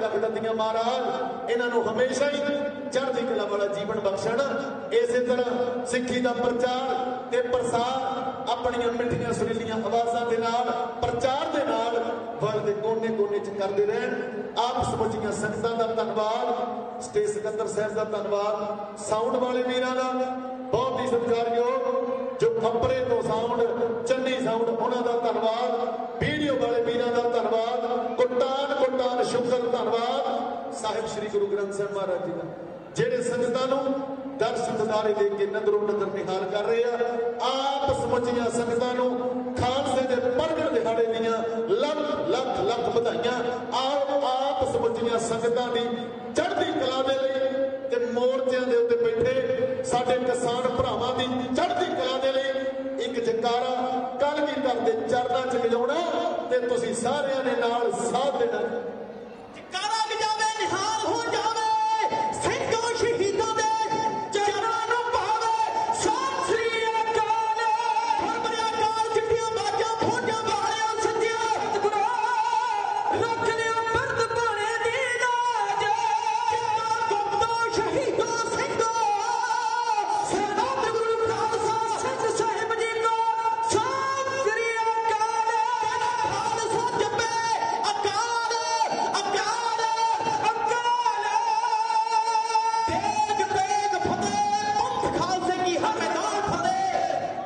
ਕੇ ਰੱਖ ਦਿੱਤੀਆਂ ਮਹਾਰਾਜ। ਇਹਨਾਂ ਨੂੰ ਹਮੇਸ਼ਾ ਹੀ ਚੜ੍ਹਦੀ ਕਲਾ ਵਾਲਾ ਜੀਵਨ ਬਖਸ਼ਣ। ਇਸੇ ਤਰ੍ਹਾਂ ਸਿੱਖੀ ਦਾ ਪ੍ਰਚਾਰ ਤੇ ਪ੍ਰਸਾਰ ਆਪਣੀਆਂ ਮਿੱਠੀਆਂ ਸੁਰੀਲੀਆਂ ਆਵਾਜ਼ਾਂ ਦੇ ਨਾਲ, ਪ੍ਰਚਾਰ ਦੇ ਨਾਲ ਵਰਲਡ ਦੇ ਕੋਨੇ-ਕੋਨੇ 'ਚ ਕਰਦੇ ਰਹਿਣ। ਆਪ ਸਮੁੱਚੀਆਂ ਸੰਗਤਾਂ ਦਾ ਧੰਨਵਾਦ ਸਟੇਜ ਸਿਕੰਦਰ ਸਾਹਿਬ ਦਾ ਧੰਨਵਾਦ, ਸਾਊਂਡ ਵਾਲੇ ਵੀਰਾਂ ਦਾ ਬਹੁਤ ਹੀ ਸਤਿਕਾਰਯੋਗ, ਜੋ ਖੰਪਰੇ ਤੋਂ ਸਾਊਂਡ, ਚੰਨੀ ਸਾਊਂਡ, ਉਹਨਾਂ ਦਾ ਧੰਨਵਾਦ। ਸ਼ੁਕਰ, ਧੰਨਵਾਦ। ਸਾਹਿਬ ਸ੍ਰੀ ਗੁਰੂ ਗ੍ਰੰਥ ਸਾਹਿਬ ਮਹਾਰਾਜ ਜੀ ਦਾ। ਜਿਹੜੇ ਸੰਗਤਾਂ ਨੂੰ ਦਰਸ਼ਨ ਦਿਦਾਰੇ ਦੇ ਕੇ ਨਦਰੋਂ ਨਦਰ ਨਿਹਾਲ ਕਰ ਰਹੇ ਆ, ਆਪ ਸਮਝੀਆਂ ਸੰਗਤਾਂ ਨੂੰ ਖਾਲਸੇ ਦੇ ਪ੍ਰਗਟ ਦਿਹਾੜੇ ਦੀਆਂ ਲੱਖ ਲੱਖ ਲੱਖ ਵਧਾਈਆਂ। ਆਪ ਆਪ ਸਮਝੀਆਂ ਸੰਗਤਾਂ ਦੀ ਚੜ੍ਹਦੀ ਕਲਾ ਦੇ ਲਈ ਤੇ ਮੋਰਚਿਆਂ ਦੇ ਉੱਤੇ ਬੈਠੇ ਸਾਡੇ ਕਿਸਾਨ ਭਰਾਵਾਂ ਦੀ ਚੜ੍ਹਦੀ ਕਲਾ ਦੇ ਲਈ ਇੱਕ ਜਕਾਰਾ ਕਲਗੀਧਰ ਦੇ ਚਰਨਾਂ 'ਚ ਵਜਾਉਣਾ ਤੇ ਤੁਸੀਂ ਸਾਰਿਆਂ ਨੇ ਨਾਲ